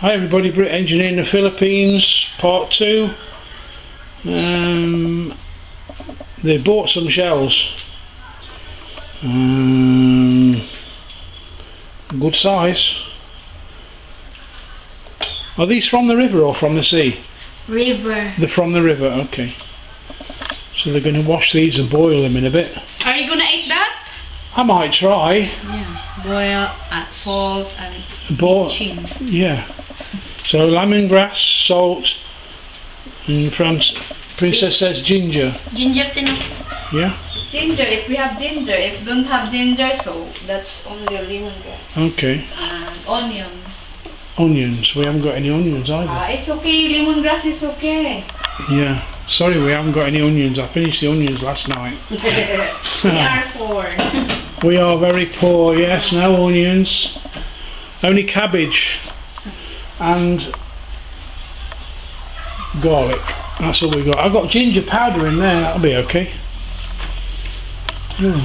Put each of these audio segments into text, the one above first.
Hi everybody, Brit Engineer in the Philippines, part two. Um, they bought some shells. Um, good size. Are these from the river or from the sea? River. They're from the river, okay. So they're going to wash these and boil them in a bit. Are you gonna eat that? I might try. Yeah. Boil at salt and But chin. yeah. So lemongrass, salt, and France, Princess says ginger. Ginger tino. Yeah. Ginger. If we have ginger, if don't have ginger, so that's only lemongrass Okay. and onions. Onions. We haven't got any onions either. Ah, it's okay. Lemongrass is okay. Yeah. Sorry, we haven't got any onions. I finished the onions last night. we are poor. We are very poor. Yes, no onions. Only cabbage and garlic. That's all we got. I've got ginger powder in there. That'll be okay. Ooh.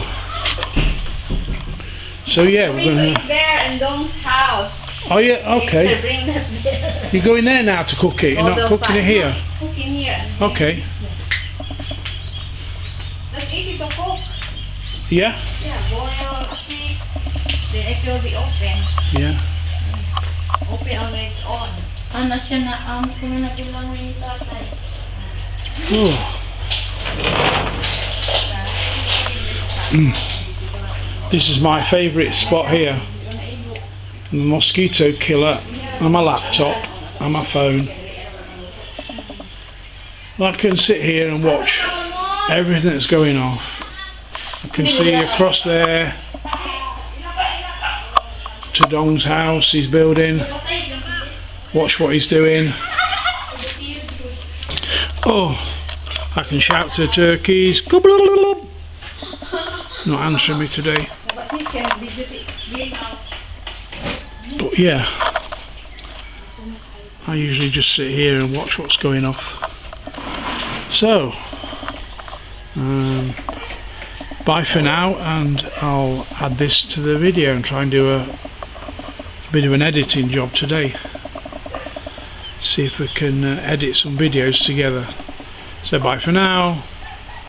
So yeah, we're gonna. eat there in Dong's house. Oh yeah, okay. should bring that there. You're going there now to cook it. You're not cooking it here. Cooking here. Okay. That's easy to cook. Yeah. Yeah, boil. Then it will be open. Yeah. Open on its own. Ano siya na, um, kung nabilang ni tatay. Oh. Mm. This is my favourite spot here. The mosquito killer on my laptop and my phone. I can sit here and watch everything that's going on. I can see across there to Dong's house he's building. Watch what he's doing. Oh, I can shout to the turkeys. Not answering me today. But yeah, I usually just sit here and watch what's going on. So, um, bye for now, and I'll add this to the video and try and do a, a bit of an editing job today. See if we can uh, edit some videos together. So bye for now.